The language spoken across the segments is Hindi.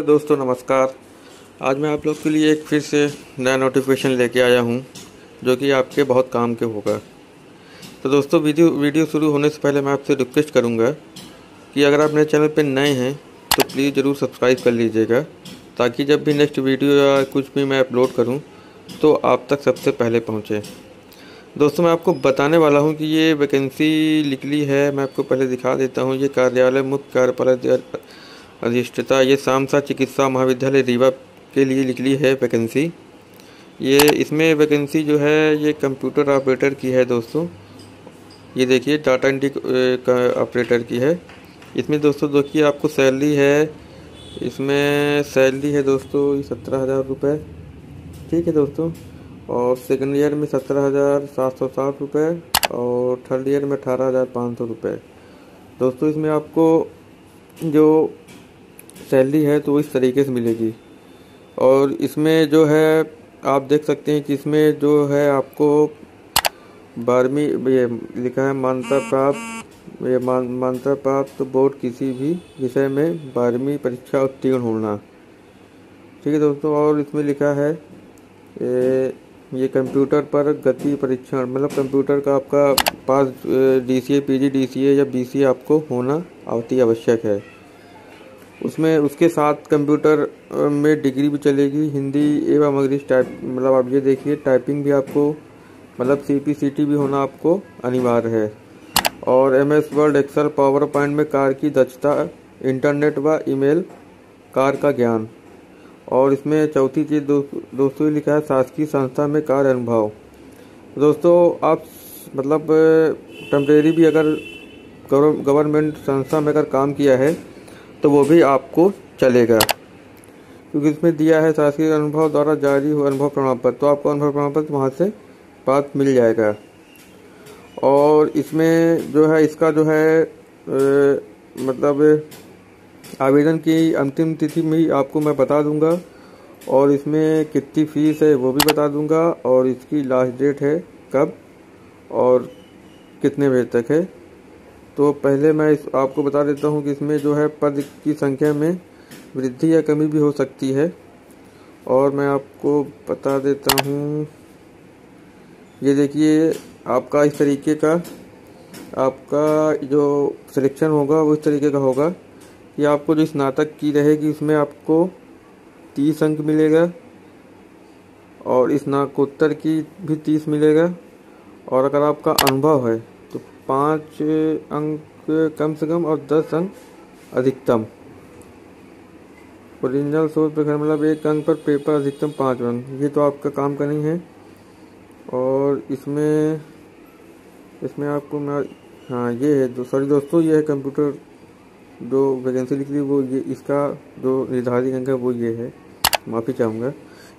हेलो दोस्तों, नमस्कार। आज मैं आप लोग के लिए एक फिर से नया नोटिफिकेशन लेके आया हूँ, जो कि आपके बहुत काम के होगा। तो दोस्तों, वीडियो वीडियो शुरू होने से पहले मैं आपसे रिक्वेस्ट करूँगा कि अगर आप मेरे चैनल पर नए हैं तो प्लीज़ ज़रूर सब्सक्राइब कर लीजिएगा, ताकि जब भी नेक्स्ट वीडियो या कुछ भी मैं अपलोड करूँ तो आप तक सबसे पहले पहुँचे। दोस्तों, मैं आपको बताने वाला हूँ कि ये वैकेंसी निकली है। मैं आपको पहले दिखा देता हूँ, ये कार्यालय मुख्य कार्यपालक अधिष्ठता, ये सामसा चिकित्सा महाविद्यालय रीवा के लिए निकली है वैकेंसी। ये, इसमें वैकेंसी जो है, ये कंप्यूटर ऑपरेटर की है दोस्तों। ये देखिए डाटा एंट्री ऑपरेटर की है। इसमें दोस्तों, देखिए, आपको सैलरी है। इसमें सैलरी है दोस्तों सत्रह हज़ार रुपये ठीक है दोस्तों। और सेकेंड ईयर में सत्रह हज़ार सात सौ साठ रुपये और थर्ड ईयर में अठारह हज़ार पाँच सौ रुपये दोस्तों, इसमें आपको जो सैलरी है तो इस तरीके से मिलेगी। और इसमें जो है, आप देख सकते हैं कि इसमें जो है आपको बारहवीं, ये लिखा है मान्यता प्राप्त, ये मान, मान्यता प्राप्त तो बोर्ड किसी भी विषय में बारहवीं परीक्षा उत्तीर्ण होना। ठीक है दोस्तों, और इसमें लिखा है ये ये कंप्यूटर पर गति परीक्षण मतलब कंप्यूटर का आपका पास D C A P G D C A या बी सी ए आपको होना अति आवश्यक है। उसमें उसके साथ कंप्यूटर में डिग्री भी चलेगी हिंदी एवं अंग्रेज़ी टाइप मतलब आप ये देखिए टाइपिंग भी आपको मतलब सी पी सी टी भी होना आपको अनिवार्य है। और M S Word Excel power point में कार की दक्षता इंटरनेट व ईमेल कार का ज्ञान। और इसमें चौथी चीज़ दो, दोस्तों लिखा है शासकीय संस्था में कार्य अनुभव। दोस्तों आप मतलब टेम्प्रेरी भी अगर गवर्नमेंट संस्था में अगर काम किया है तो वो भी आपको चलेगा। क्योंकि इसमें दिया है शासकीय अनुभव द्वारा जारी हुआ अनुभव प्रमाण पत्र। तो आपको अनुभव प्रमाण पत्र वहाँ से प्राप्त मिल जाएगा। और इसमें जो है इसका जो है ए, मतलब आवेदन की अंतिम तिथि में आपको मैं बता दूँगा। और इसमें कितनी फ़ीस है वो भी बता दूँगा। और इसकी लास्ट डेट है कब? और कितने बजे तक है? तो पहले मैं इस आपको बता देता हूँ कि इसमें जो है पद की संख्या में वृद्धि या कमी भी हो सकती है। और मैं आपको बता देता हूँ, ये देखिए, आपका इस तरीके का, आपका जो सिलेक्शन होगा, वो इस तरीके का होगा कि आपको जो स्नातक की रहेगी, उसमें आपको तीस अंक मिलेगा और स्नाकोत्तर की भी तीस मिलेगा। और अगर आपका अनुभव है पाँच अंक कम से कम और दस अंक अधिकतम। ओरिजिनल सोर्स पर मतलब एक अंक पर पेपर अधिकतम पाँच अंक। ये तो आपका काम का नहीं है। और इसमें इसमें आपको मैं हाँ ये है दो, सॉरी दोस्तों, ये है कंप्यूटर जो वैकेंसी निकली वो ये, इसका जो निर्धारित अंक है, वो ये है। माफ़ी चाहूँगा।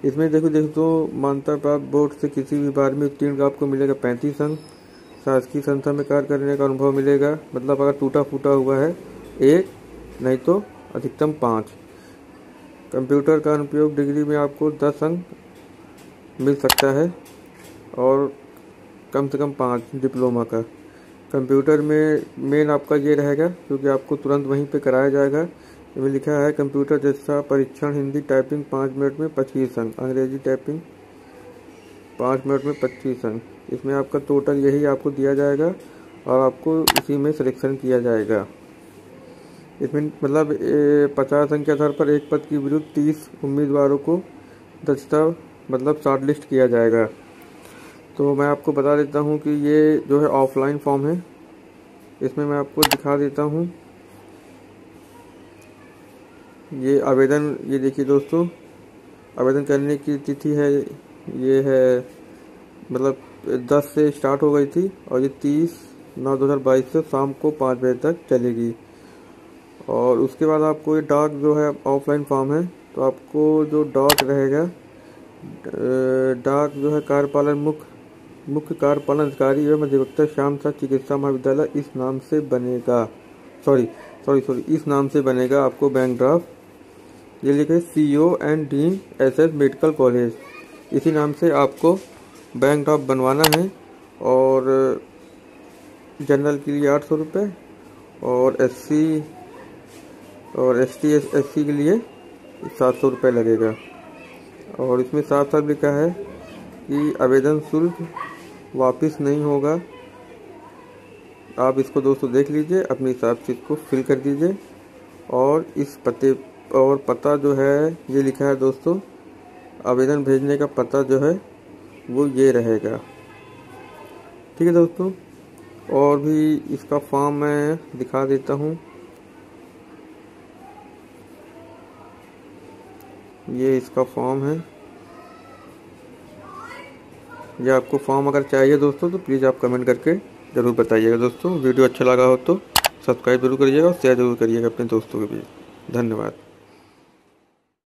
इसमें देखो देखो तो मान्यता प्राप्त बोर्ड से किसी भी बार में उत्तीर्ण आपको मिलेगा पैंतीस अंक। शासकीय संस्था में कार्य करने का अनुभव मिलेगा। मतलब अगर टूटा फूटा हुआ है, एक, नहीं तो अधिकतम पाँच। कंप्यूटर का अनुपयोग डिग्री में आपको दस अंक मिल सकता है और कम से कम पाँच डिप्लोमा का। कंप्यूटर में मेन आपका ये रहेगा, क्योंकि आपको तुरंत वहीं पे कराया जाएगा। इसमें लिखा है, कंप्यूटर जैसा परीक्षण हिंदी टाइपिंग पाँच मिनट में पच्चीस अंक, अंग्रेज़ी टाइपिंग पाँच मिनट में पच्चीस अंक। इसमें आपका टोटल यही आपको दिया जाएगा और आपको इसी में सिलेक्शन किया जाएगा। इसमें मतलब पचास अंक के आधार पर एक पद के विरुद्ध तीस उम्मीदवारों को दस्ता मतलब शॉर्ट लिस्ट किया जाएगा। तो मैं आपको बता देता हूँ कि ये जो है ऑफलाइन फॉर्म है। इसमें मैं आपको दिखा देता हूँ। ये आवेदन, ये देखिए दोस्तों, आवेदन करने की तिथि है, ये है मतलब 10 से स्टार्ट हो गई थी और ये 30 नौ दो हज़ार बाईस से शाम को पाँच बजे तक चलेगी। और उसके बाद आपको ये डाक जो है, ऑफलाइन फॉर्म है तो आपको जो डाक रहेगा डाक जो है कार्यपालन मुख्य मुख्य कार्यपालन अधिकारी एवं अधिवक्ता श्याम सा चिकित्सा महाविद्यालय इस नाम से बनेगा। सॉरी सॉरी सॉरी, इस नाम से बनेगा आपको बैंक ड्राफ्ट। ये लिखे C O and Dean S S medical college. इसी नाम से आपको बैंक ड्राफ्ट बनवाना है और जनरल के लिए आठ सौ रुपये और एस सी और एस टी एस एस के लिए सात सौ रुपये लगेगा। और इसमें साफ़ साफ़ लिखा है कि आवेदन शुल्क वापस नहीं होगा। आप इसको दोस्तों देख लीजिए, अपने हिसाब से इसको फिल कर दीजिए। और इस पते और पता जो है, ये लिखा है दोस्तों, आवेदन भेजने का पता जो है वो ये रहेगा। ठीक है दोस्तों? और भी इसका फॉर्म मैं दिखा देता हूँ। ये इसका फॉर्म है। ये आपको फॉर्म अगर चाहिए दोस्तों तो प्लीज़ आप कमेंट करके ज़रूर बताइएगा दोस्तों। वीडियो अच्छा लगा हो तो सब्सक्राइब ज़रूर करिएगा और शेयर ज़रूर करिएगा अपने दोस्तों के बीच धन्यवाद।